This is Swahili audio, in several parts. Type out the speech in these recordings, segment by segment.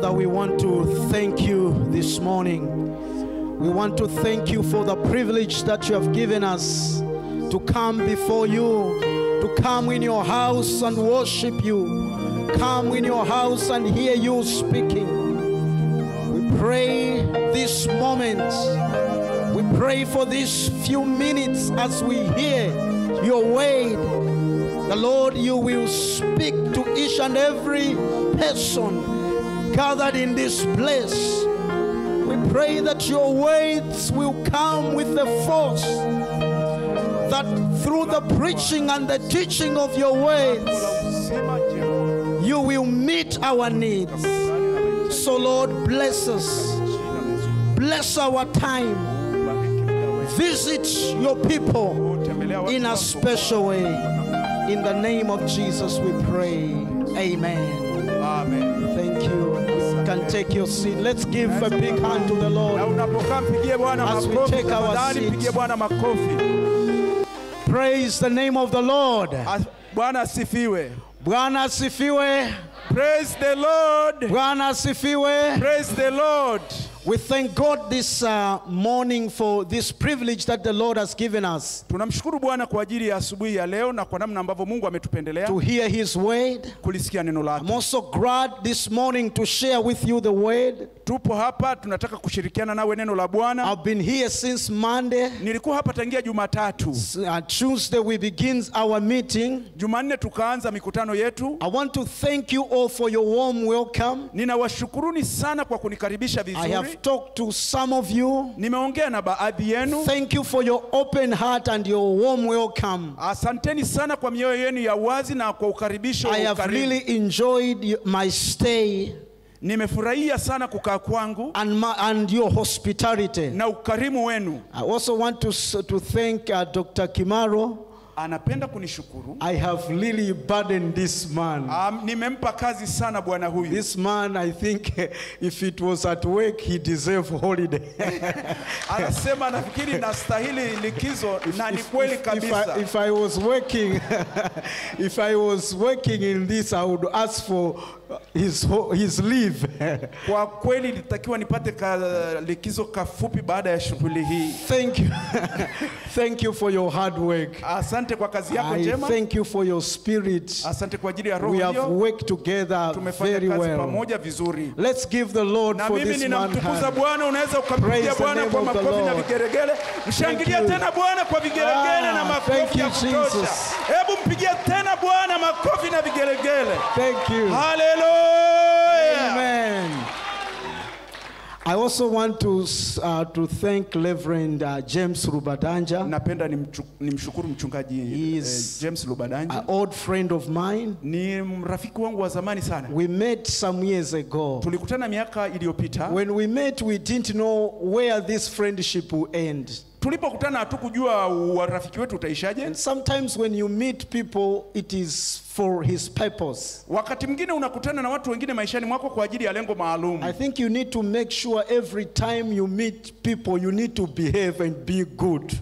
Father, we want to thank you this morning. We want to thank you for the privilege that you have given us to come before you, to come in your house and worship you, come in your house and hear you speaking. We pray this moment, we pray for these few minutes as we hear your word. The Lord, you will speak to each and every person gathered in this place. We pray that your words will come with the force, that through the preaching and the teaching of your words, you will meet our needs. So, Lord, bless us, bless our time, visit your people in a special way. In the name of Jesus, we pray. Amen. Amen. Can take your seat. Let's give a big hand to the Lord. As we take our makofi. Praise the name of the Lord. Bwana asifiwe. Bwana asifiwe. Praise the Lord. Bwana asifiwe. Praise the Lord. We thank God this uh, morning for this privilege that the Lord has given us Tunamshukuru Bwana kwa ajili ya asubuhi ya leo na kwa namna ambavyo Mungu ametupendelea to hear His word. kulisikia neno I'm also glad this morning to share with you the word. Tupo hapa tunataka kushirikiana nawe neno la Bwana. I've been here since Monday. Nilikuwa hapa tangia Jumatatu. Uh, Tuesday we begin our meeting. Jumanne tukaanza mikutano yetu. I want to thank you all for your warm welcome. Ninawashukuruni sana kwa kunikaribisha I vizuri. Talked to some of you. Nimeongea na baadhi yenu. Thank you for your open heart and your warm welcome. Asanteni sana kwa mioyo yenu ya wazi na kwa ukaribisho I have really enjoyed my stay Nimefurahia sana kukaa kwangu and, my, and your hospitality. na ukarimu wenu. I also want to, to thank uh, Dr. Kimaro. Anapenda kunishukuru. I have really burdened this man. Um, nimempa kazi sana bwana huyu. This man, I think, if it was at work, he deserve holiday. Anasema nafikiri nastahili likizo na ni if, kweli if, if, kabisa. I, if I was working, if I was working in this, I would ask for his his leave. Kwa kweli nitakiwa nipate ka, likizo kafupi baada ya shughuli hii. thank you, thank you for your hard work. Asante kwa kazi yako I thank you for your spirit. Asante kwa ajili ya roho We have worked together Tumefanya very kazi well. pamoja vizuri. Let's give the Lord for this man ninamtukuza. Bwana. Unaweza ukampigia Bwana name kwa of the makofi na Lord. vigeregele. You. tena Bwana kwa vigeregele Ah, na thank makofi you, ya kutosha. Jesus. Hebu mpigie tena Bwana makofi na vigeregele. Thank you. Haleluya! I also want to, uh, to thank Reverend uh, James Rubadanja, Napenda nimshukuru mchungaji He eh, is James Rubadanja. an old friend of mine. Ni rafiki wangu wa zamani sana. We met some years ago. Tulikutana miaka iliyopita. When we met, we didn't know where this friendship will end. Tulipokutana hatukujua urafiki wetu utaishaje. And sometimes when you meet people, it is for his purpose. Wakati mwingine unakutana na watu wengine maishani mwako kwa ajili ya lengo maalum. I think you need to make sure every time you meet people, you need to behave and be good.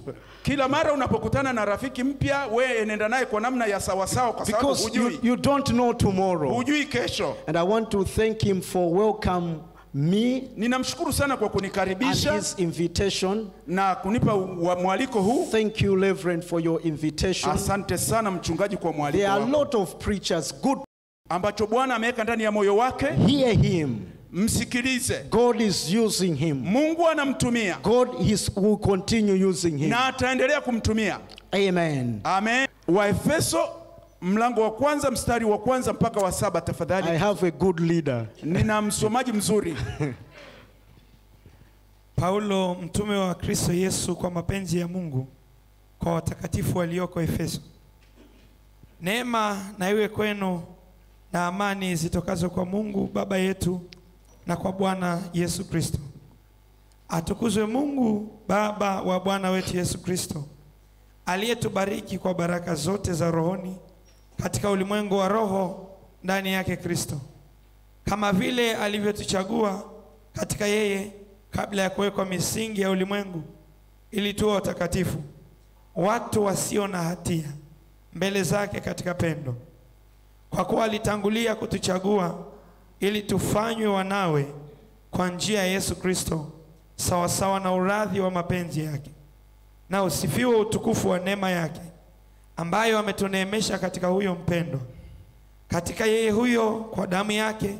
Kila mara unapokutana na rafiki mpya, we enenda naye kwa namna ya sawasawa, kwa sababu Because you, hujui you don't know tomorrow. hujui kesho. And I want to thank him for welcome me Ninamshukuru sana kwa and kunikaribisha his invitation. na kunipa mwaliko huu. Thank you, Reverend, for your invitation. Asante sana mchungaji kwa mwaliko There are a lot of preachers, good. ambacho Bwana ameweka ndani ya moyo wake. Hear him. Msikilize, God is using him. Mungu anamtumia God is, will continue using him. na ataendelea kumtumia. Amen. Amen. Waefeso mlango wa kwanza mstari wa kwanza mpaka wa saba tafadhali. I have a good leader. Nina msomaji mzuri. Paulo mtume wa Kristo Yesu kwa mapenzi ya Mungu kwa watakatifu walioko Efeso. Neema na iwe kwenu na amani zitokazo kwa Mungu Baba yetu na kwa Bwana Yesu Kristo. Atukuzwe Mungu Baba wa Bwana wetu Yesu Kristo, aliyetubariki kwa baraka zote za rohoni katika ulimwengu wa roho ndani yake Kristo, kama vile alivyotuchagua katika yeye kabla ya kuwekwa misingi ya ulimwengu, ili tuwe watakatifu, watu wasio na hatia mbele zake katika pendo, kwa kuwa alitangulia kutuchagua ili tufanywe wanawe kwa njia ya Yesu Kristo, sawasawa na uradhi wa mapenzi yake, na usifiwe utukufu wa neema yake ambayo ametuneemesha katika huyo mpendo, Katika yeye huyo, kwa damu yake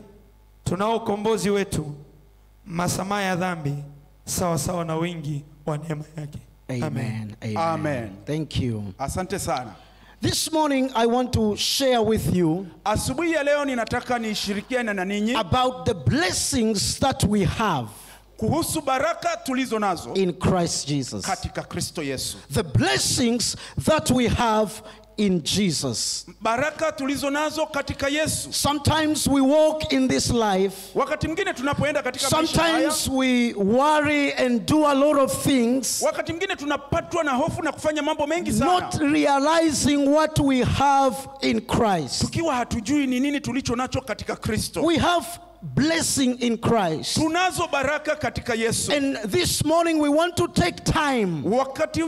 tunao ukombozi wetu, masamaha ya dhambi, sawasawa na wingi wa neema yake. Amen. Amen. Amen. Thank you. Asante sana. This morning, I want to share with you Asubuhi ya leo ninataka nishirikiane na ninyi about the blessings that we have kuhusu baraka tulizo nazo in Christ Jesus. katika Kristo Yesu. The blessings that we have in Jesus. Baraka tulizo nazo katika Yesu. Sometimes we walk in this life. Wakati mwingine tunapoenda katika Sometimes we worry and do a lot of things, wakati mwingine tunapatwa na hofu na kufanya mambo mengi sana, not realizing what we have in Christ. tukiwa hatujui ni nini tulicho nacho katika Kristo. We have blessing in Christ. Tunazo baraka katika Yesu. And this morning we want to take time Wakati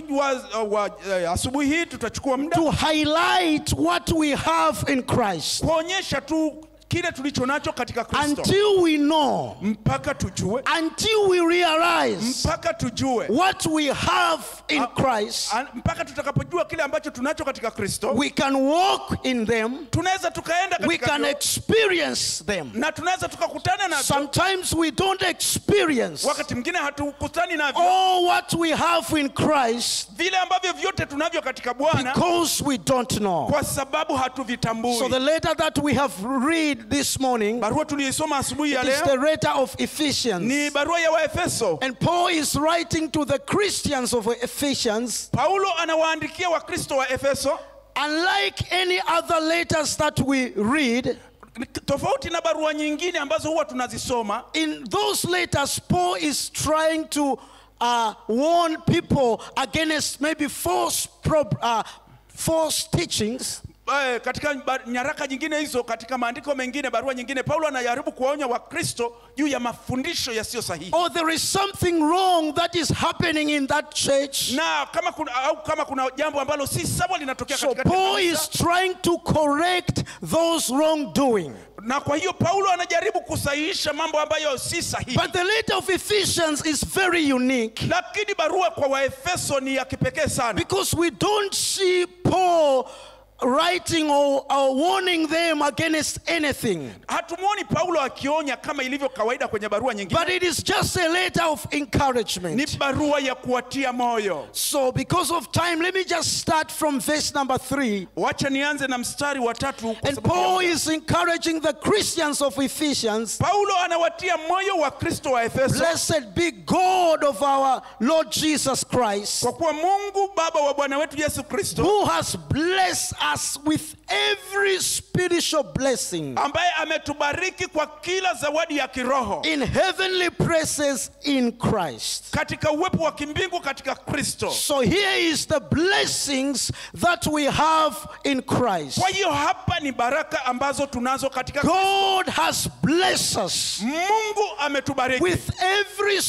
wa, eh, asubuhi hii tutachukua muda to highlight what we have in Christ kuonyesha tu kile tulicho nacho katika Kristo until we know, mpaka tujue, until we realize mpaka tujue what we have in Christ, a, mpaka tutakapojua kile ambacho tunacho katika Kristo, we can walk in them, tunaweza tukaenda we katika can hilo, experience them. na tunaweza tukakutana navyo. Sometimes we don't experience Wakati mwingine hatukutani navyo all what we have in Christ vile ambavyo vyote tunavyo katika Bwana because we don't know. kwa sababu hatuvitambui. So the letter that we have read this morning barua tuliyoisoma asubuhi ya is leo the letter of Ephesians. ni barua ya Waefeso. And Paul is writing to the Christians of Ephesians. Paulo anawaandikia Wakristo wa Efeso, Unlike any other letters that we read, tofauti na barua nyingine ambazo huwa tunazisoma. in those letters, Paul is trying to uh, warn people against maybe false, prob- uh, false teachings Eh, katika nyaraka nyingine hizo, katika maandiko mengine, barua nyingine, Paulo anajaribu kuwaonya Wakristo juu ya mafundisho yasiyo sahihi, Oh, there is something wrong that is happening in that church. na kama kuna, au kama kuna jambo ambalo si sawa linatokea So katika Paul is trying to correct those wrongdoing. na kwa hiyo Paulo anajaribu kusahihisha mambo ambayo si sahihi. But the letter of Ephesians is very unique Lakini barua kwa Waefeso ni ya kipekee sana, because we don't see Paul writing or, or warning them against anything. Paulo akionya kama ilivyo kawaida kwenye barua nyingine, But it is just a letter of ni encouragement. barua ya kuwatia moyo. So, because of time, let me just start from verse number three. Wacha nianze na mstari wa tatu. And Paul is encouraging the Christians of Ephesians. Paulo anawatia moyo wa Kristo wa Efeso Blessed be God of our Lord Jesus Christ, kwa kuwa Mungu Baba wa Bwana wetu Yesu Kristo who has blessed us with every spiritual blessing ambaye ametubariki kwa kila zawadi ya kiroho in heavenly places in Christ. katika uwepo wa kimbingu katika Kristo. So here is the blessings that we have in Christ. Kwa hiyo hapa ni baraka ambazo tunazo katika God has blessed us Mungu ametubariki with every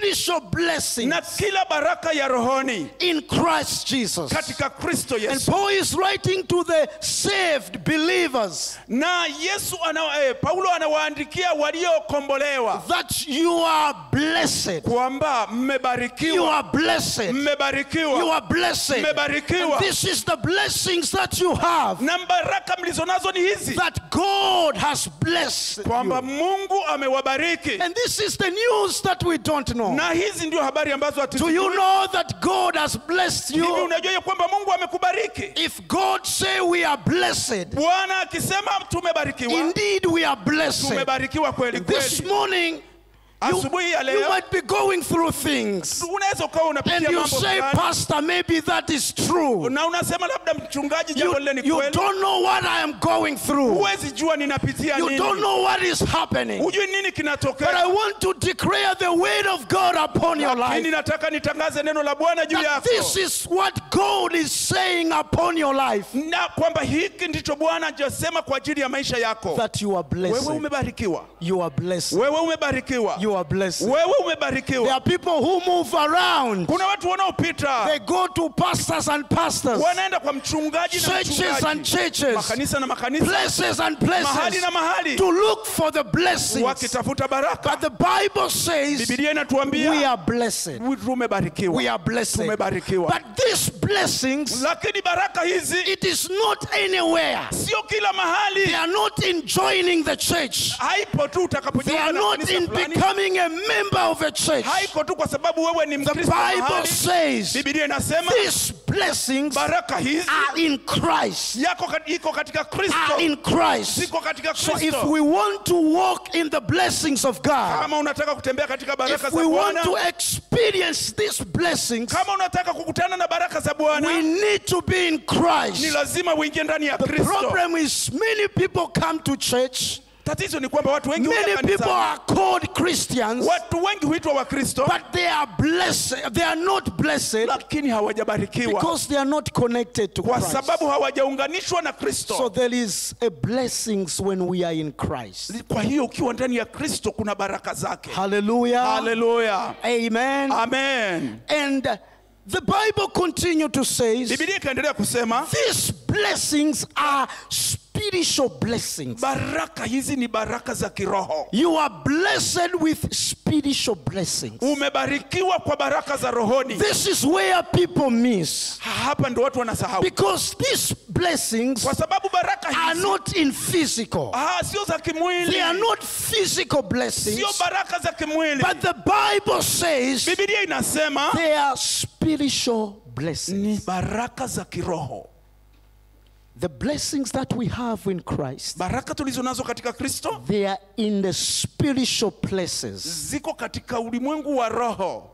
spiritual blessings na kila baraka ya rohoni in Christ Jesus. katika Kristo And Paul is writing to the saved believers Na Yesu ana, eh, Paulo anawaandikia waliokombolewa that you are blessed. kwamba You are blessed. You are blessed. mmebarikiwa. And this is the blessings that you have Na baraka mlizonazo ni hizi that God has blessed. kwamba. Mungu amewabariki, And this is the news that we don't know. Na hizi ndio habari ambazo Do you know that God has blessed Hivi you? unajua ya kwamba Mungu amekubariki? If God say we are blessed, Bwana akisema tumebarikiwa, indeed we are blessed. tumebarikiwa kweli This morning, Asubuhi ya you might be going through things. unaweza ukawa And unapitia you mambo say, Pastor, maybe that is true. na unasema labda mchungaji, You, jambo lile ni you don't know what I am going through. huwezi jua ninapitia You don't know what is happening. hujui nini But I want to declare the word of God upon your lakini life. nataka nitangaze neno la Bwana juu That yako, this is what God is saying upon your life. na kwamba hiki ndicho Bwana kwa ajili ya maisha yako. That you are Wewe blessed. umebarikiwa, You are blessed. wewe umebarikiwa, You You are blessed. wewe There are people who move around. kuna watu wanaopita They go to pastors and pastors, wanaenda kwa mchungaji na churches and churches, makanisa na makanisa places and mahali na mahali to look for the blessings. wakitafuta baraka But the Bible says bibilia we are blessed. tumebarikiwa We are blessed. tumebarikiwa But these blessings, lakini baraka hizi it is not anywhere. sio kila They are not in joining the church. haipo tu They are not in fulani becoming a member of a church. haiko tu kwa sababu wewe ni mkristo Bible says biblia inasema these blessings baraka hizi are in Christ. yako iko katika kristo Are in Christ. ziko katika So if we want to walk in the blessings of God, kama unataka kutembea katika baraka if we want to experience these blessings, kama unataka kukutana na baraka za we need to be in ni Christ. lazima uingie ndani ya The problem is many people come to church, tatizo ni kwamba watu wengi many people are called Christians, watu wengi huitwa wakristo but they are blessed. They are not blessed lakini hawajabarikiwa because they are not connected to kwa Christ. sababu hawajaunganishwa na So there is a blessings when we are in Christ. kwa hiyo ukiwa ndani ya kristo kuna baraka zake Hallelujah. hallelujah Amen. amen And the Bible continue to say Biblia ikaendelea kusema these blessings are spiritual blessings. baraka hizi ni baraka za kiroho You are blessed with spiritual blessings. umebarikiwa kwa baraka za rohoni This is where people miss hapa ndo watu wanasahau because these blessings kwa sababu baraka hizi are not in physical. ah, sio za kimwili They are not physical blessings, sio baraka za kimwili but the Bible says Biblia inasema they are spiritual blessings. ni baraka za kiroho The blessings that we have in Christ, baraka tulizo nazo katika kristo they are in the spiritual places. ziko katika ulimwengu wa roho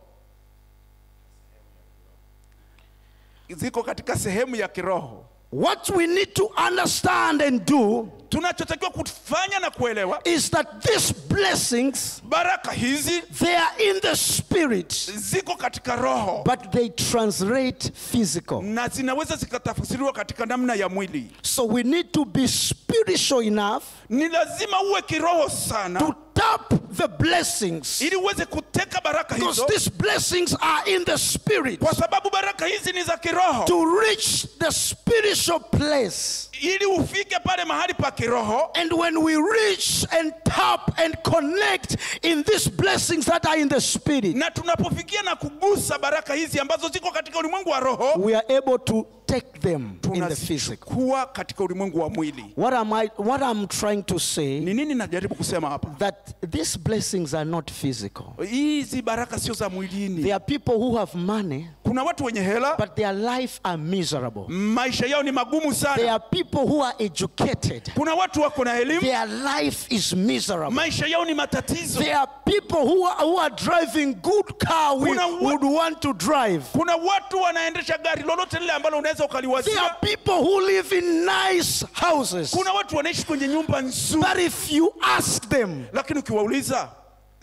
ziko katika sehemu ya kiroho What we need to understand and do tunachotakiwa kufanya na kuelewa is that these blessings baraka hizi they are in the spirit ziko katika roho but they translate physical. na zinaweza zikatafsiriwa katika namna ya mwili So we need to be spiritual enough ni lazima uwe kiroho sana to tap the blessings. Ili uweze kuteka baraka because these blessings are in the spirit. Kwa sababu baraka hizi ni za kiroho. To reach the spiritual place. Ili ufike pale mahali pa kiroho And when we reach and tap and connect in these blessings that are in the spirit, na tunapofikia na kugusa baraka hizi ambazo ziko katika ulimwengu wa roho we are able to take them in the physical. katika ulimwengu wa mwili What am I what I'm trying to say ni nini najaribu kusema hapa that these blessings are not physical. hizi baraka sio za There are people who have money kuna watu wenye hela but their life are miserable. maisha yao ni magumu There are people who are educated. kuna watu wako na elimu Their life is miserable. maisha yao ni matatizo There are people who are, who are driving good car we Kuna would want to drive. kuna watu wanaendesha gari lolote lile ambalo unaweza There ukaliwazia are people who live in nice houses. kuna watu wanaishi kwenye nyumba nzuri But if you ask them, lakini ukiwauliza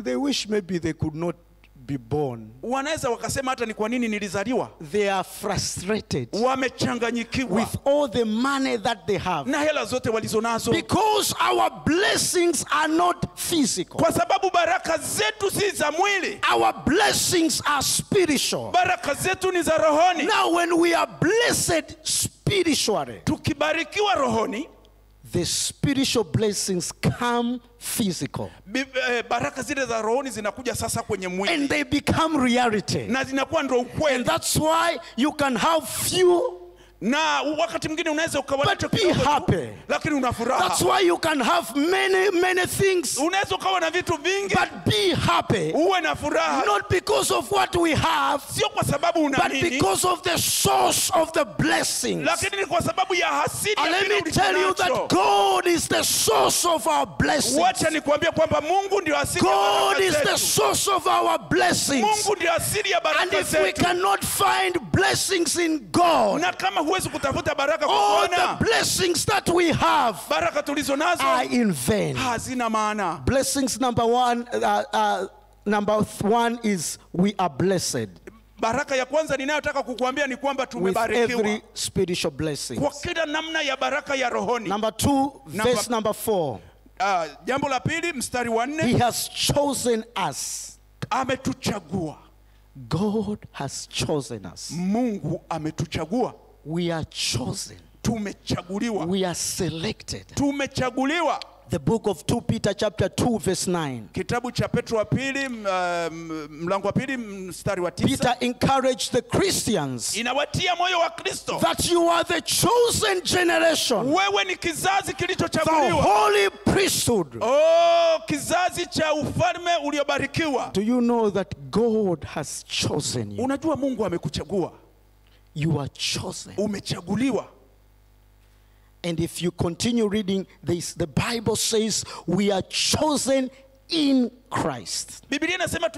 they wish maybe they could not be born. wanaweza wakasema hata ni kwa nini nilizaliwa They are frustrated wamechanganyikiwa with all the money that they have. na hela zote walizonazo Because our blessings are not physical. kwa sababu baraka zetu si za mwili Our blessings are spiritual. baraka zetu ni za rohoni Now, when we are blessed spiritually, tukibarikiwa rohoni the spiritual blessings come physical. Bi- eh, baraka zile za rohoni zinakuja sasa kwenye and they become reality. na zinakuwa ndo And that's why you can have few, na wakati mwingine unaweza ukawa but be happy. lakini una That's why you can have many, many things, unaweza ukawa na vitu vingi but be happy. uwe na furaha Not because of what we have, sio kwa sababu una but nini because of the source of the blessings. lakini ni kwa sababu ya hasidi And ya let me tell you that God is the source of our blessings. wacha kwamba mungu ndio asili God is the source of our blessings. mungu ndio asili ya And baraka if we zetu cannot find blessings in God, na kama huwezi kutafuta baraka all the blessings that we have baraka tulizo nazo are in vain. hazina maana Blessings number one, uh, uh, number one is we are blessed baraka ya kwanza ninayotaka kukuambia ni kwamba with tumebarikiwa every spiritual blessing. kwa kila namna ya baraka ya rohoni Number two, Number- verse number four. Uh, jambo la pili mstari wa He has chosen us. ametuchagua God has chosen us. mungu ametuchagua We are chosen. tumechaguliwa We are selected. tumechaguliwa The book of 2 Peter chapter 2 verse 9. kitabu cha petro wa pili m- mlango wa pili mstari wa 9 Peter encouraged the Christians inawatia moyo wa kristo that you are the chosen generation, wewe ni kizazi the kilichochaguliwa holy priesthood. oh, kizazi cha ufalme uliobarikiwa Do you know that God has chosen you? unajua mungu amekuchagua You are chosen. umechaguliwa And if you continue reading this, the Bible says we are chosen in Christ. biblia inasema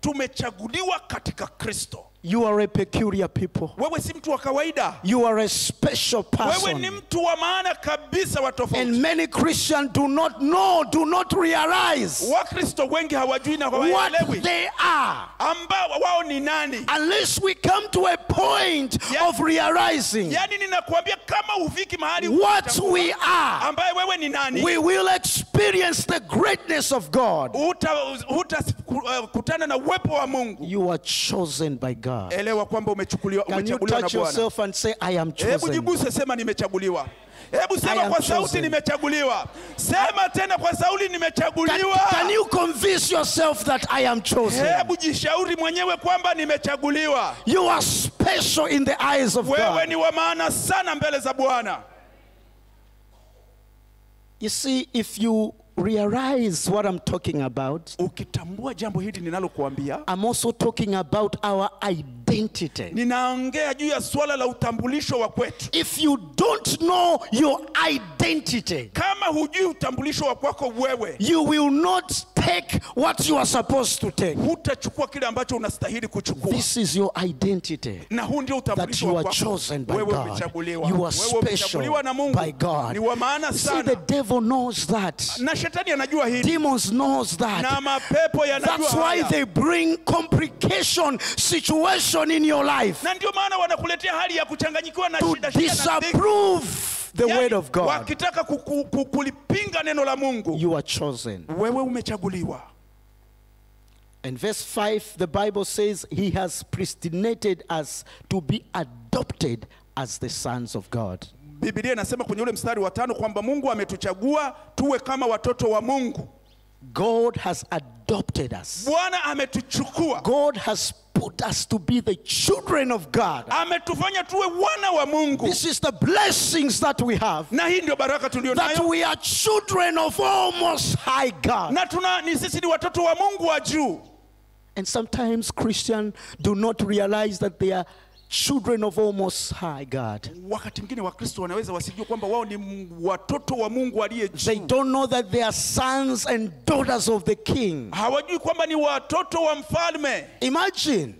tumechaguliwa katika kristo You are a peculiar people. wewe si mtu wa kawaida You are a special wewe ni mtu wa maana kabisa wa And many Christians do not know, do not realize wakristo wengi hawajui na what they are ambao wao ni nani unless we come to a point Yeah. of realizing yaani ninakuambia kama ufiki mahali what we are. ambaye wewe ni nani We will experience the greatness of God. hutakutana na uwepo wa mungu You are chosen by God. Elewa kwamba umechukuliwa Can umechaguliwa na touch bwana. yourself and say, I am hebu chosen? jiguse sema nimechaguliwa. Hebu sema kwa sauti nimechaguliwa. Sema tena kwa sauti Can, nimechaguliwa can you convince yourself that I am chosen? hebu jishauri mwenyewe kwamba nimechaguliwa. You are special in the eyes of wewe God. ni wa maana sana mbele za bwana. You see, if you realize what I'm talking about, ukitambua jambo hili ninalokuambia I'm also talking about our identity. Ninaongea juu ya swala la utambulisho wa kwetu If you don't know your identity, kama hujui utambulisho wa kwako wewe you will not take what you are supposed to take. hutachukua kile ambacho unastahili kuchukua This is your identity. na huu ndio That utambulisho you are chosen by wewe God. umechaguliwa You are special na Mungu by God. ni wa maana See, the devil knows that. na shetani anajua hili Demons knows na that. mapepo yanajua That's why haya. they bring complication situation in your life na ndio maana wanakuletea hali ya kuchanganyikiwa na to shida shida disapprove the yani, word of God. wakitaka kulipinga neno la Mungu You are chosen. wewe umechaguliwa And verse 5, the Bible says, He has predestinated us to be adopted as the sons of God. Biblia inasema kwenye ule mstari wa tano kwamba Mungu ametuchagua tuwe kama watoto wa Mungu. God has adopted us. Bwana ametuchukua, God has put us to be the children of God. ametufanya tuwe wana wa Mungu, This is the blessings that we have. na hii ndio baraka tulionayo. That we are children of almost high God. na tuna ni sisi ni watoto wa Mungu wa juu. And sometimes Christians do not realize that they are children of almost high God. Wakati mwingine Wakristo wanaweza wasijue kwamba wao ni watoto wa Mungu aliye They don't know that they are sons and daughters of the king. hawajui kwamba ni watoto wa mfalme. Imagine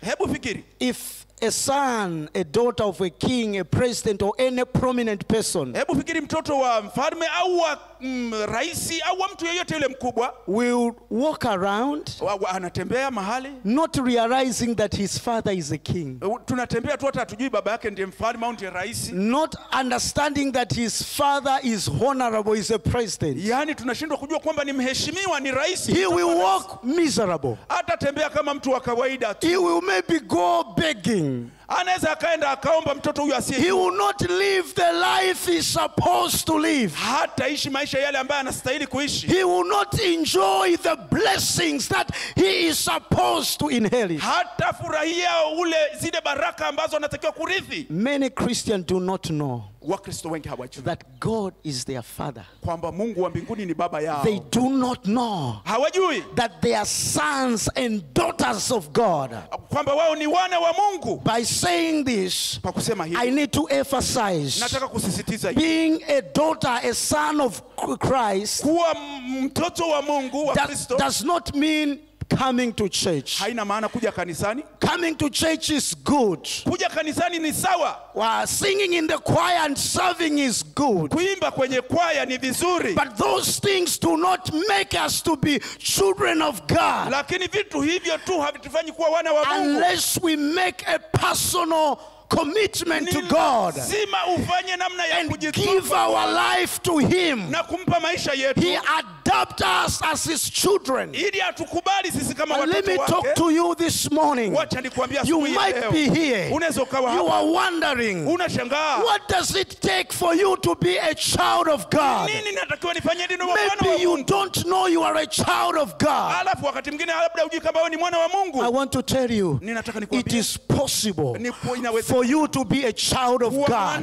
Hebu fikiri if a son, a daughter of a king, a president, or any prominent person Hebu fikiri mtoto wa mfalme au wa mm, raisi au wa mtu yeyote yule mkubwa will walk around wa, wa, anatembea mahali not realizing that his father is a king, tunatembea tu hata hatujui baba yake ndiye mfalme au ndiye raisi, not understanding that his father is honorable, is a president. yani tunashindwa kujua kwamba ni mheshimiwa, ni raisi. He will walk miserable. Atatembea kama mtu wa kawaida tu, He will maybe go begging. Anaweza akaenda akaomba mtoto huyu asiye He will not live the life he's supposed to live. hataishi maisha yale ambayo anastahili kuishi, He will not enjoy the blessings that he is supposed to inherit. hatafurahia ule zile baraka ambazo anatakiwa kurithi. Many Christians do not know Wakristo wengi hawajui that God is their father. kwamba Mungu wa mbinguni ni baba yao, They do not know hawajui that they are sons and daughters of God. kwamba wao ni wana wa Mungu. By saying this, Kwa kusema I hivi, need to emphasize nataka kusisitiza hivi. being a daughter, a son of Christ, kuwa m- mtoto wa Mungu wa that Kristo does not mean coming to church. haina maana kuja kanisani. Coming to church is good. Kuja kanisani ni sawa, Well, singing in the choir and serving is good. kuimba kwenye kwaya ni vizuri, But those things do not make us to be children of God lakini vitu hivyo tu havitufanyi kuwa wana wa Mungu unless we make a personal commitment to God and give our life to Him. He adopt us as His children. And let me talk to you this morning. You might be here. You are wondering, what does it take for you to be a child of God? Maybe you don't know you are a child of God. I want to tell you, it is possible for you to be a child of God.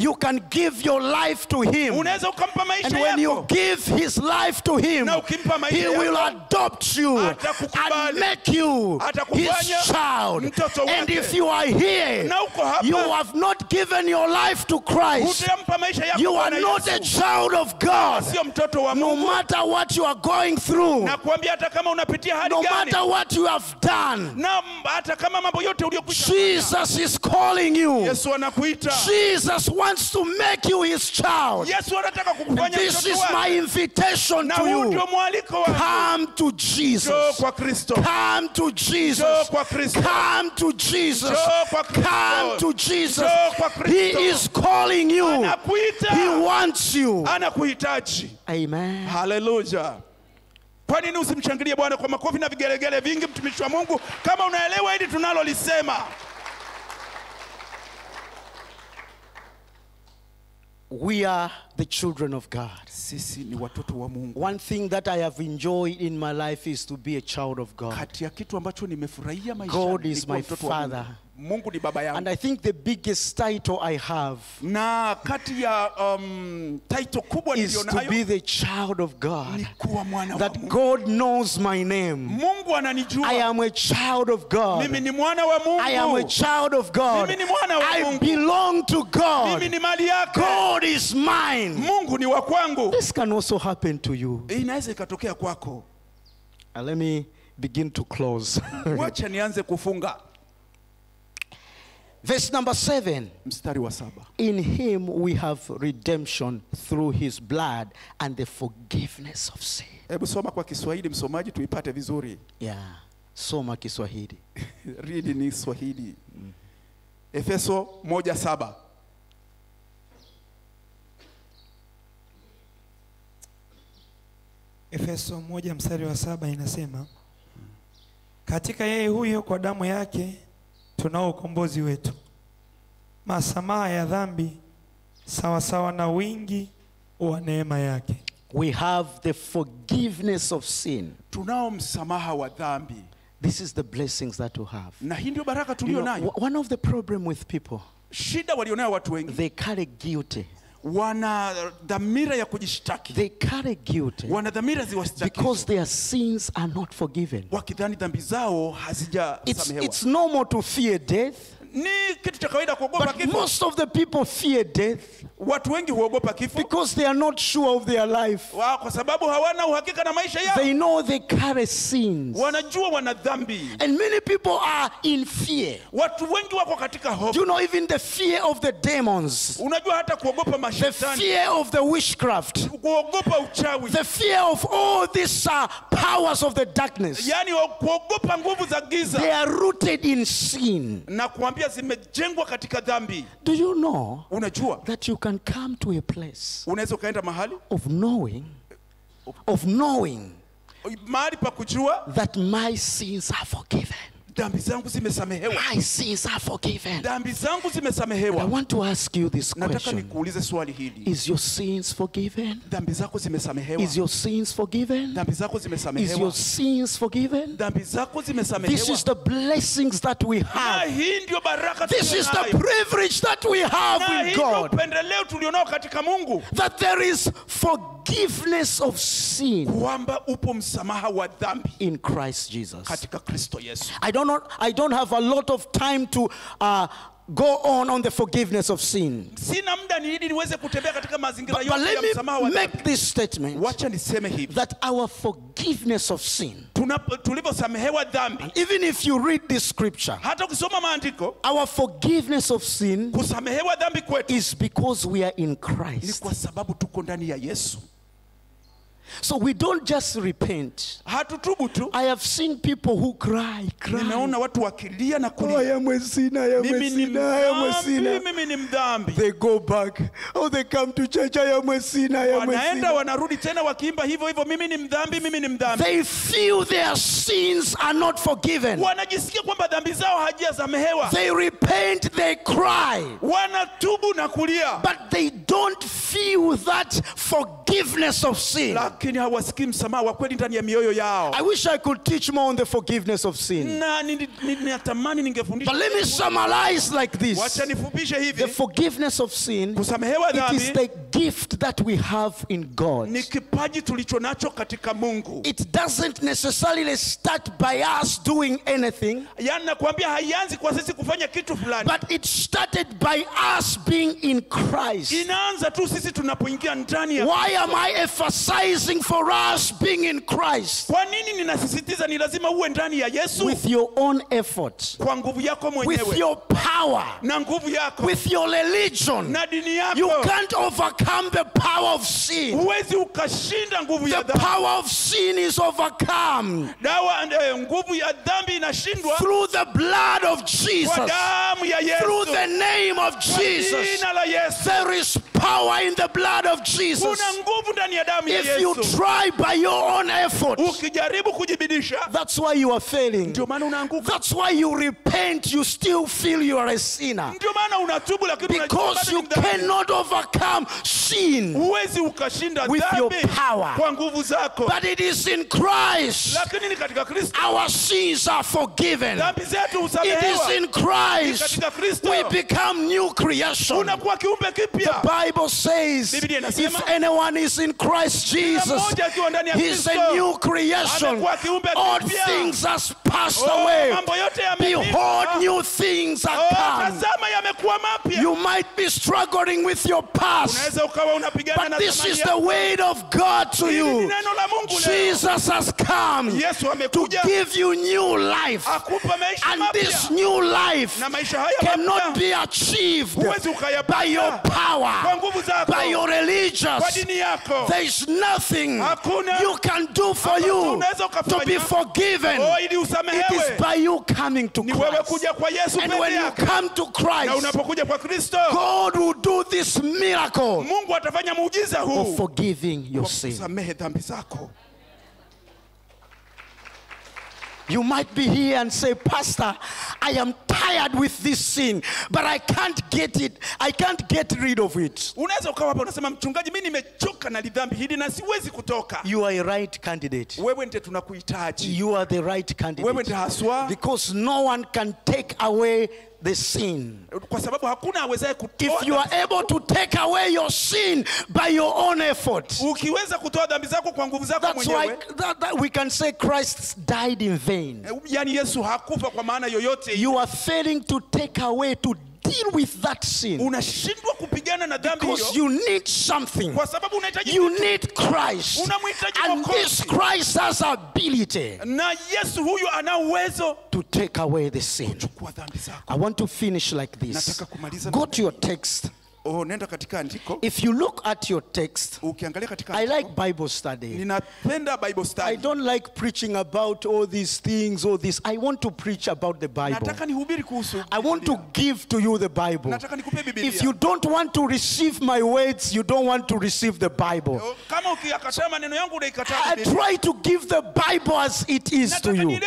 You can give your life to Him. And when you give His life to Him, na ukimpa maisha He will adopt you and make you His child. And if you are here, na uko hapa you have not given your life to Christ, utampa maisha yako you are not a child of God. sio mtoto wa No matter what you are going through, na kuambia hata kama unapitia hali no matter what you have done, na hata kama mambo yote uliyokwisha Jesus is calling you. Yesu anakuita Jesus wants to make you his child. Yesu anataka kukufanya This is my invitation to you. ndio mwaliko wangu Come to njoo Jesus. kwa Kristo Come to Jesus. Njoo kwa Kristo. Come to Jesus. Njoo kwa Kristo. Come to Jesus. He is calling you. He wants you. anakuhitaji Amen. Hallelujah. kwa nini usimshangilie bwana kwa makofi na vigelegele vingi mtumishi wa mungu kama unaelewa hili tunalolisema We are the children of God. sisi ni watoto wa mungu One thing that I have enjoyed in my life is to be a child of God. kati ya kitu ambacho nimefurahia God is my father. Mungu ni baba And I think the biggest title I have na kati ya um, title kubwa is to be the child of God. That mungu God knows my name. mungu ananijua I am a child of God. mimi ni mwana wa I am a mungu child of God. Mimi ni mwana wa I belong to mimi God. ni mali yake God is mine. mungu ni wa kwangu This can also happen to you. inaweza ikatokea kwako Uh, let me begin to close. wacha nianze kufunga Verse number seven. mstari wa saba In him we have redemption through his blood and the forgiveness of sin. hebu soma kwa kiswahili msomaji tuipate vizuri Yeah. Soma Kiswahili. Read ni swahili efeso moja saba Efeso moja mstari wa saba inasema katika yeye huyo kwa damu yake tunao ukombozi wetu, masamaha ya dhambi sawasawa na wingi wa neema yake. We have the forgiveness of sin. tunao msamaha wa dhambi This is the blessings that we have. na hii ndio baraka tulio nayo one of the problem with people, shida walionayo watu wengi they carry guilty. Wana dhamira ya kujishtaki. They carry guilt. Wana dhamira ziwashtaki. Because their sins are not forgiven. wakidhani dhambi zao It's, hazijasamehewa it's normal to fear death, ni kitu cha kawaida kuogopa but kifo most of the people fear death watu wengi huogopa kifo because they are not sure of their life. wa, kwa sababu hawana uhakika na maisha yao They know they carry sins. wanajua wana dhambi And many people are in fear. watu wengi wako katika Do hofu you know even the fear of the demons, unajua hata kuogopa the fear of the witchcraft, kuogopa uchawi the fear of all these uh, powers of the darkness? yaani kuogopa nguvu za giza They are rooted in sin. na kuambia zimejengwa katika dhambi. Do you know unajua? that you can come to a place unaweza ukaenda mahali? of knowing, of knowing mahali pa kujua that my sins are forgiven? Dhambi zangu zimesamehewa My sins are forgiven. dhambi zangu I want to ask you this nataka nikuulize swali hili Is your sins forgiven? dhambi zako zimesamehewa Is your sins forgiven? dhambi zako Is your sins forgiven? dhambi zako This is the blessings that we na hii ndio baraka This is the privilege that we have na with God. upendeleo tulionao katika mungu That there is forgiveness of sin kwamba upo msamaha wa dhambi in Christ Jesus. katika kristo yesu I don't know, I don't have a lot of time to uh, go on on the forgiveness of sin. But, but let me make this statement. That our forgiveness of sin, Tunapo- even if you read this scripture, our forgiveness of sin is because we are in Christ. kwa sababu tuko ndani ya yesu So we don't just repent. hatutubu tu I have seen people who cry, cry. nimeona watu wakilia na Oh, I am a sinner, I am mimi ni sinner, I am a mdhambi sinner. mimi ni mdhambi They go back. Oh, they come to church, I am a sinner, I am a wanaenda wanarudi tena wakiimba hivyo hivyo mimi ni mdhambi mimi ni mdhambi They feel their sins are not forgiven. wanajisikia kwamba dhambi zao hajiasamehewa They repent, they cry. wanatubu na kulia But they don't feel that forgiveness of sin. Lakini hawasikii msamaha wa kweli ndani ya mioyo yao I wish I could teach more on the forgiveness of sin. na ni- ni- ninatamani ningefundisha But let me summarize like this wacha nifupishe the forgiveness of sin kusamehewa it is the gift that we have in God. ni kipaji tulicho nacho katika mungu It doesn't necessarily start by us doing anything, yani nakwambia haianzi kwa sisi kufanya kitu fulani but it started by us being in Christ. inaanza tu sisi tunapoingia ndani ya Why am I emphasizing for us being in Christ? kwa nini ninasisitiza ni lazima uwe ndani ya yesu? With your own effort, kwa nguvu yako with mwenyewe your power, na nguvu yako. With your religion. na dini You yako can't overcome the power of sin. huwezi ukashinda nguvu ya The power of sin is overcome. Dawa eh, nguvu ya dhambi inashindwa through the blood of kwa Jesus, damu ya through the name of Kwa Jesus. jina la yesu. There is power in the blood of Jesus. kuna nguvu ndani ya damu ya If you yesu try by your own effort, ukijaribu kujibidisha that's why you are failing. ndio maana unaanguka That's why you repent, you still feel you are a sinner. ndio maana unatubu lakini unajua Because bado you ni mdhambi. cannot overcome sin. huwezi ukashinda with your dhambi power. kwa nguvu zako But it is in Christ. lakini ni katika kristo Our sins are forgiven. dhambi zetu It is husamehewa in Christ. katika kristo We become new creation. unakuwa kiumbe kipya Bible says Biblia inasema, if anyone is in Christ Jesus, mmoja akiwa ndani ya he's Kristo, a new creation. amekuwa kiumbe All kipya. things has passed Oh, away. mambo yote Behold, yamepita. new things are Oh, come. tazama yamekuwa mapya You might be struggling with your past, unaweza ukawa unapigana but na this zamani is the yako. word of God to Hili ni you. neno la mungu leo Jesus has come yesu to amekuja give you new life. akupa maisha And this mapya new life na maisha haya cannot mapya be achieved huwezi by your ukayapata kwa power, nguvu zako. By your kwa dini yako. There is nothing Hakuna you can do for you to be forgiven. oh, ili It is by you coming to ni wewe kuja kwa yesu And when you come to na unapokuja kwa kristo God will do this miracle mungu atafanya muujiza of forgiving your sin. kusamehe dhambi zako You might be here and say, Pastor, I am tired with this sin, but I can't get it. I can't get rid of it. unaweza ukawa hapa unasema mchungaji nimechoka na lidhambi hili na siwezi kutoka You are a right candidate. wewe ndiye tunakuhitaji You are the right wewe candidate. ndiye haswa Because no one can take away the sin. kwa sababu hakuna awezaye If you are able to take away your sin by your own effort, ukiweza kutoa dhambi zako kwa nguvu zako that's why that, that we can say Christ died in vain. Yani yaani yesu hakufa kwa maana yoyote You are failing to take away, to deal with that sin. unashindwa kupigana na dhambi Because you need something. kwa sababu unahitaji You need Christ. Unamhitaji And this Christ has ability na yesu huyu ana uwezo to take away the sin. kuchukua dhambi zako I want to finish like this. Nataka kumaliza Go to your text. Oh, nenda katika andiko If you look at your text, ukiangalia katika I andiko, like Bible study. ninapenda bible I don't like preaching about all these things, all this. I want to preach about the Bible. nataka nihubiri kuhusu I want to give to you the Bible. nataka nikupe biblia If you don't want to receive my words, you don't want to receive the Bible. Kama ukiyakataa maneno yangu unaikataa I try to give the Bible as it is to you.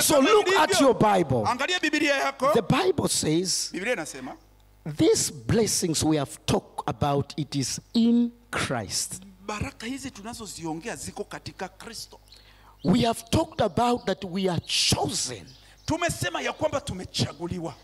So look at your Bible. angalia biblia yako The Bible says biblia inasema these blessings we have talked about it is in Christ. baraka hizi tunazoziongea ziko katika kristo We have talked about that we are chosen. tumesema ya kwamba tumechaguliwa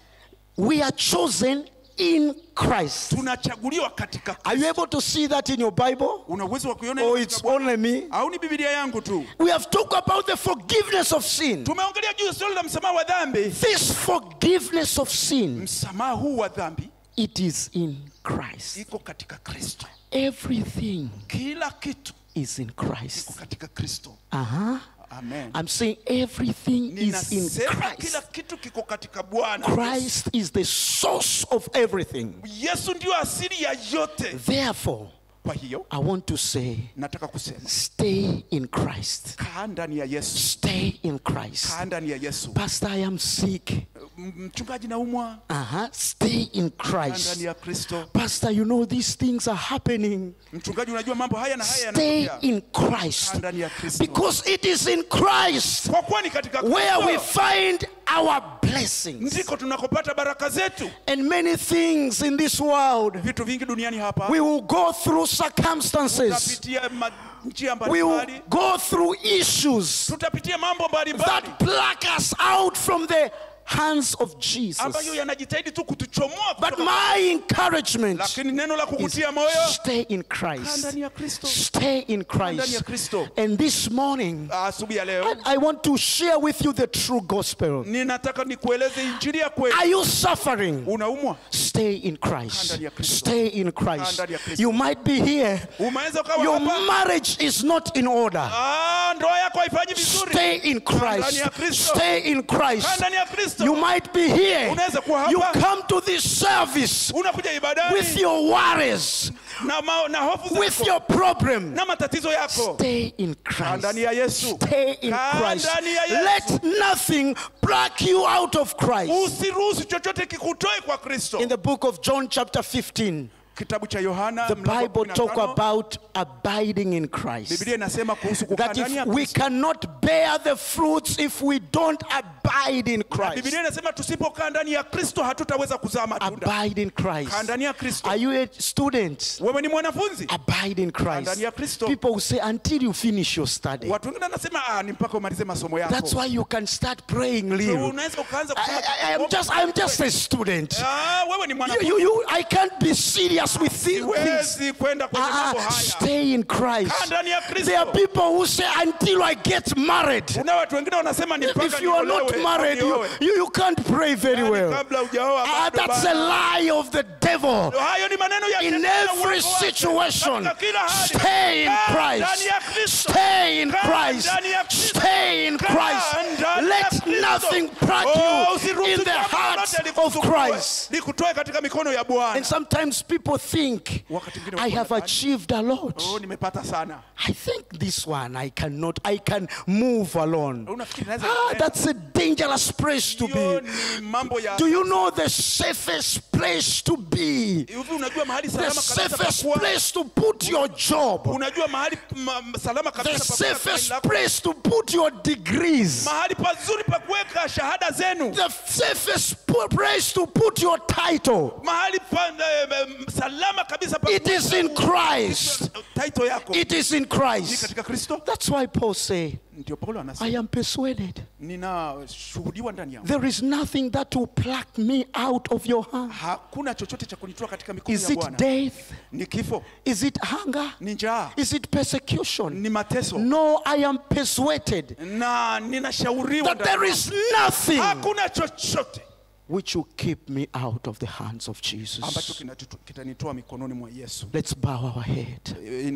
We are chosen in Christ. tunachaguliwa katika Are you able to see that in your Bible? Unaweza wa kuiona hiyo it's only me? au ni biblia yangu tu We have talked about the forgiveness of sin. tumeongelea juu ya swali la msamaha wa dhambi This forgiveness of sin, msamaha huu wa dhambi it is in Christ. iko katika kristo Everything kila kitu is in iko katika kristo Uh-huh. Amen I'm saying everything is in Christ. Christ is the source of everything. yesu ndio asili ya yote Therefore, kwa hiyo I want to say, nataka kusema stay in Christ. kaa ndani ya yesu Stay in Christ. kaa ndani ya yesu Pastor, I am sick. Mchungaji naumwa Uh-huh. Stay in Christ. ya kristo Pastor, you know these things are happening. mchungaji unajua mambo haya na haya Stay in Christ. ndani ya kristo Because it is in Christ kwa kuwa ni katika where we find our blessings. ndiko tunakopata baraka zetu And many things in this world, vitu vingi duniani hapa we will go through circumstances, we will go through issues that pluck us out from the hands of Jesus. ambayo yanajitahidi tu kutuchomoa But kutoka- my encouragement lakini neno la is kukutia moyo stay in kaa Christ. ndani ya kristo Stay in ndani ya Christ. kristo And this morning, Ah, asubuhi ya leo I, I want to share with you the true gospel. ninataka nikueleze injili ya kweli Are you suffering? unaumwa Stay in Christ. ndani ya Kristo. Stay in Christ. ndani ya Kristo. You might be here. umeweza ukawa Your hapa marriage is not in order. Ah, ndoa yako haifanyi vizuri Stay in ndani Christ. ya Kristo. Stay in kaa Christ. You might be here. You come to this service with your worries, with your problem. na matatizo yako Stay in Christ. Stay in Christ. Let nothing pluck you out of Christ. usiruhusu chochote kikutoe kwa kristo In the book of John, chapter 15, kitabu cha yohana the Bible 15, talk about abiding in Christ. biblia inasema kuhusu kukaa That ndani ya if we cannot bear the fruits if we don't abide in Christ. biblia inasema tusipokaa ndani ya kristo hatutaweza kuzaa matunda Abide in Christ. kaa ndani ya kristo Are you a student? wewe ni mwanafunzi Abide in Christ. ndani ya Kristo. People will say until you finish your study. watu wengine wanasema ah, ni mpaka umalize masomo yako That's why you can start praying little. unaweza kuanza I, I, I'm just I'm just a student. ah, wewe ni You, mwanafunzi you, you, I can't be serious with thi- things. siwezi kwenda kwenye Ah, mambo ah, haya stay in Christ. kaa ndani ya There are kristo people who say until I get married. kuna watu wengine wanasema ni mpaka If you are not niolewe, married, you, niolewe. you, you can't pray very Yaani well. kabla hujaoa Ah, bado that's a bado. lie of the devil. hayo ni maneno ya In shetani na every uongo wake. situation, Katika kila hali. stay in Kaa Christ. ndani ya Kristo. Stay in Kaa Christ. ndani ya Kristo. Stay in Kaa Christ. ndani ya Let Kristo. nothing pluck Oh, you usiruhusu in the jambo heart lolote of likusumbue, Christ. likutoe katika mikono ya And bwana sometimes people think, Wakati mwingine I have achieved a lot. oh, I think this one I cannot, I can move alone. Ah, that's a dangerous place to be. Do you know the safest place to be? The safest place to put your job. The safest place to put your degrees. The safest place to put your title. Salama kabisa It is in Christ. title yako It is in Christ. katika kristo That's why Paul say, ndio paulo I am persuaded. ninashuhudiwa ndani yangu There is nothing that will pluck me out of your hand. hakuna chochote cha kunitoa katika mikono Is it death? ni kifo Is it hunger? ni njaa Is it persecution? ni mateso No, I am persuaded na ninashauriwa that there is nothing hakuna chochote which will keep me out of the hands of Jesus. kitanitoa mikononi mwa yesu Let's bow our head. E,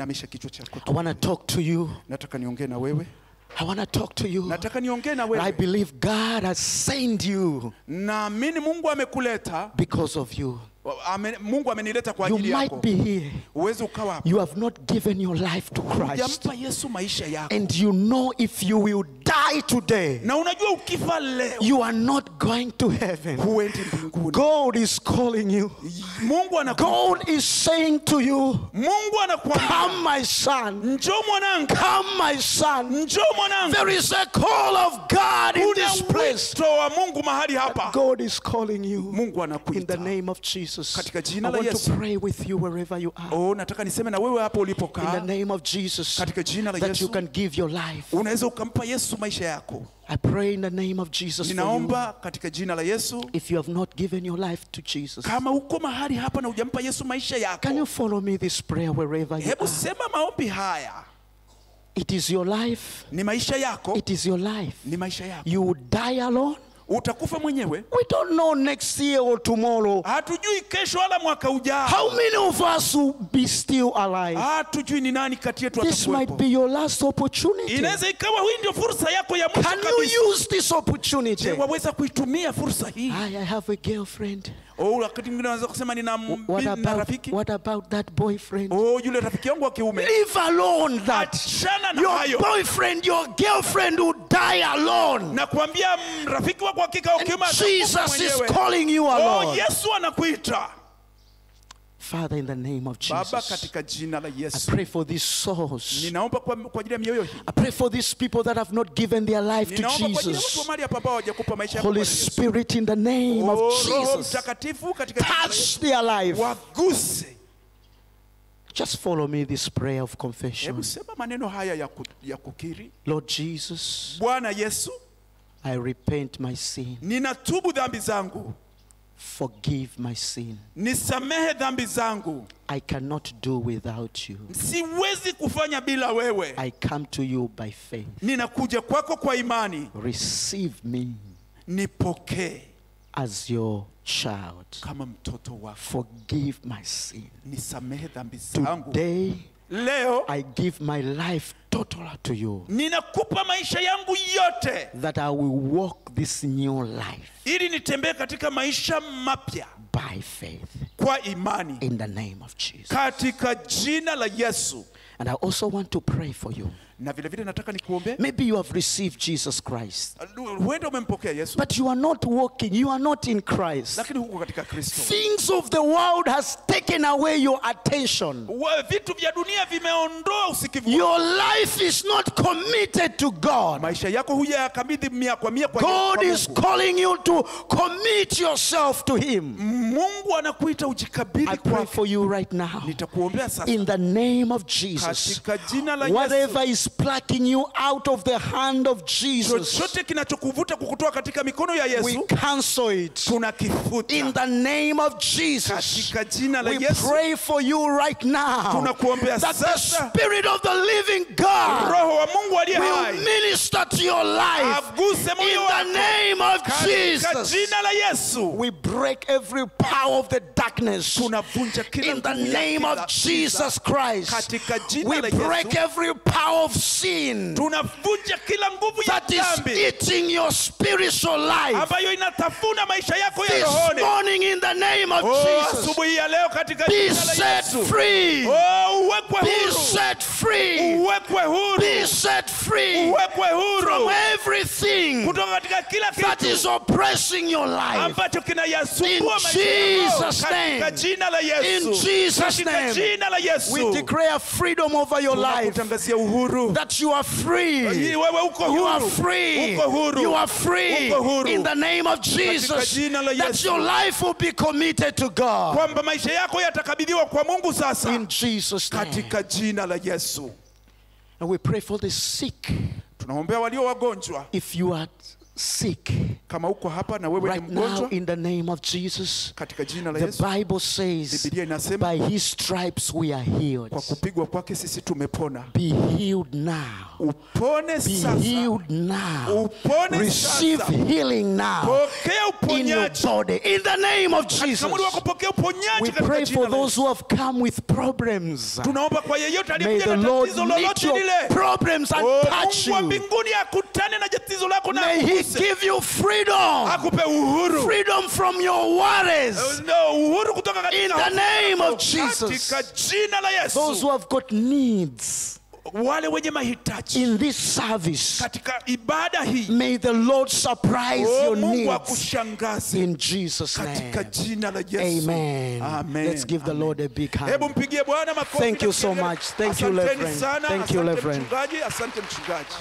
chako I want to talk to you. nataka niongee na wewe I want to talk to you. nataka niongee na I believe God has sent you naamini mungu amekuleta because of you. Ame, mungu amenileta kwa You ajili might be here. uweze ukawa You have not given your life to Christ. yesu maisha yako And you know if you will die today, na unajua ukifa leo you are not going to heaven. huendi mbinguni God is calling you. mungu God is saying to you, mungu anakuambia Come, my son. njoo mwanangu Come, my son. njoo mwanangu There is a call of God in this place. wito wa mungu mahali hapa God is calling you mungu in the name of Jesus. Katika I jina la want to Yesu. pray with you wherever you are. oh nataka niseme na wewe hapo In the name of Jesus, katika jina la that you can give your life. unaweza ukampa yesu maisha yako I pray in the name of Jesus ninaomba katika jina la yesu If you have not given your life to Jesus, kama uko mahali hapa na hujampa yesu maisha can you follow me this prayer wherever you hebu are? sema maombi haya It is your life. ni maisha yako It is your life. ni maisha yako You die alone. Utakufa mwenyewe We don't know next year or tomorrow. hatujui kesho wala mwaka ujao How many of us will be still alive? hatujui ni nani kati yetu This might be your last opportunity. inaweza ikawa hii ndio fursa yako ya mwisho Can you use this opportunity? waweza kuitumia fursa hii I have a girlfriend. Oh, wakati mwingine unaweza kusema nina, What na about rafiki what about that boyfriend? oh, yule rafiki yangu wa kiume Leave alone that. achana na Your hayo boyfriend, your girlfriend will die alone. na kuambia mm, rafiki wako wa kike au And kiume Jesus is calling you oh, alone. yesu anakuita Father, in the name of baba Jesus, katika jina la I pray for these souls. ninaomba kwa, kwa ajili ya mioyo hii I pray for these people that have not given their life to ninaomba kwa ajili ya watu wa Jesus. Holy Spirit, in the name Oh, of roho Jesus, mtakatifu katika jina la touch their life. waguse Just follow me this prayer of confession. Lord Jesus, bwana yesu I repent my sin. ninatubu dhambi zangu Forgive my sin. nisamehe dhambi zangu I cannot do without you. siwezi kufanya bila wewe I come to you by faith. ninakuja kwako kwa imani Receive me nipokee as your child. kama mtoto wako Forgive my sin. nisamehe dhambi zangu Today, leo I give my life total to you. ninakupa maisha yangu yote That I will walk this new life ili nitembee katika maisha mapya by faith kwa imani in the name of Jesus. katika jina la yesu And I also want to pray for you. Na vile vile nataka nikuombe Maybe you have received Jesus Christ, huenda umempokea yesu but you are not walking, you are not in Christ. lakini huko katika kristo Things of the world has taken away your attention. Vitu vya dunia vimeondoa usikivu. Your life is not committed to God. maisha yako mia kwa mia kwa God is calling you to commit yourself to Him. mungu anakuita I pray for you right now. nitakuombea sasa In the name of Jesus. katika jina la Whatever is plucking you out of the hand of Jesus, chochote kinachokuvuta kukutoa katika mikono ya we yesu cancel it. tunakifuta. In the name of Jesus, katika jina la we pray for you right now tunakuombea that the Spirit of the living God roho wa mungu aliye will minister to your life. aguse In the name of katika jina la yesu. We break every power of the darkness. tunavunja kila In the name of Jesus Christ, katika jina we break every power of sin tunavunja kila nguvu ya that is eating your spiritual life. ambayo inatafuna maisha yako ya This rohoni morning, in the name of Oh, Jesus, asubuhi ya leo katika be jina la set Yesu free. Oh, uwekwe Be set free. uwekwe huru Be set free uwekwe from everything kutoka katika kila that is oppressing your life. ambacho In kinayasumbua maisha yako Jesus' katika name. jina la In Jesus Jesus' katika name. jina la We declare freedom over your life. tunakutangazia uhuru That you are free. Wewe uko You are free. uko huru You are free. Uko huru. In the name of Jesus. jina la That your life will be committed to God. kwamba maisha yako yatakabidhiwa kwa Mungu sasa In Jesus' name. katika jina la Yesu And we pray for the sick. tunaombea walio wagonjwa If you are sick kama uko hapa na wewe ni right now mgonjwa in the name of Jesus, katika jina la the Yesu Bible says, Biblia inasema by his stripes we are healed. kwa kupigwa kwake sisi tumepona Be healed now. upone Be sasa healed now. upone Receive sasa healing now pokea in your body. In the name of katika Jesus. mwili wako pokea uponyaji We pray for those who have come with problems. tunaomba kwa yeyote May aliyekuja the na Lord tatizo meet lolote your lile problems and Oh, touch Mungu wa you. mbinguni akutane na tatizo lako na Akuguse. give you freedom. akupe uhuru Freedom from your worries. Uhuru kutoka katika In the name of Jesus. katika jina la Those who have got needs wale wenye mahitaji in this service, katika ibada hii may the Lord surprise oh, your needs akushangaze in Jesus' katika jina la Yesu Amen. Amen. Let's give the Lord a big hebu mpigie Bwana makofi Thank you so much. Thank you, Reverend. sana. Thank you, Reverend. asante mchungaji